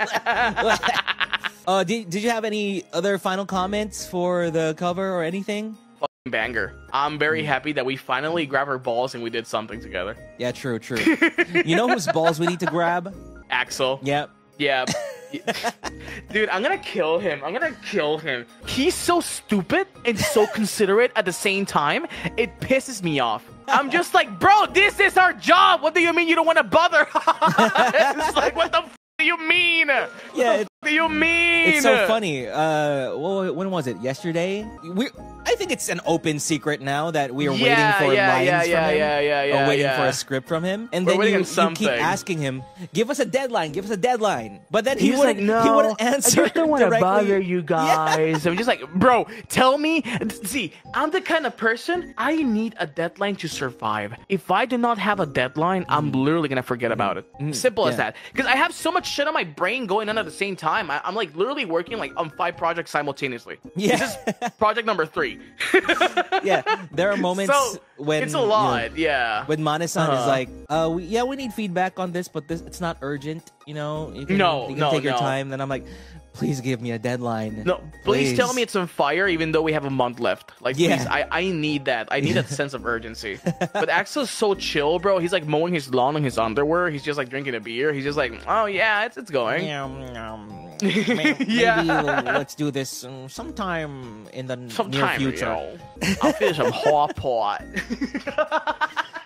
uh, did, did you have any other final comments for the cover or anything? Fucking banger. I'm very happy that we finally grabbed our balls and we did something together. Yeah, true, true. you know whose balls we need to grab? Axel. Yep. Yeah. Dude, I'm gonna kill him. I'm gonna kill him. He's so stupid and so considerate at the same time. It pisses me off. I'm just like, bro, this is our job. What do you mean you don't want to bother? it's like, what the f- do you mean? Yeah, do you mean? It's so funny. Uh, well, when was it? Yesterday? We, I think it's an open secret now that we are Yeah, waiting for yeah, lines yeah, from yeah, him. yeah, yeah, or yeah, waiting yeah. for a script from him, and We're then you, you keep asking him, "Give us a deadline. Give us a deadline." But then he wouldn't. like, no, he wouldn't answer. I just don't want to bother you guys. I'm just like, bro, tell me. See, I'm the kind of person I need a deadline to survive. If I do not have a deadline, I'm literally gonna forget about it. Simple as that. Because I have so much shit on my brain going on at the same time. I, I'm like literally working like on five projects simultaneously. Yeah. This is project number three. yeah, there are moments so when it's a you know, lot. yeah. when Manasan is Uh-huh. like, uh, we, yeah, we need feedback on this, but this it's not urgent. You know, you can, No, you can no, take your time. Then I'm like, please give me a deadline. No, please, tell me it's on fire, even though we have a month left. Like, Yeah. please, I, I need that. I need that sense of urgency. But Axel's so chill, bro. He's like mowing his lawn in his underwear. He's just like drinking a beer. He's just like, oh yeah, it's it's going. Yum, yum. May- Maybe Yeah. let's do this um, sometime in the Sometime, near future. I'll finish some hot pot. Don't knock your